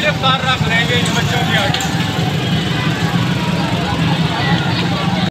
गिरफ़्तार रख रहे हैं इन बच्चों की आगे।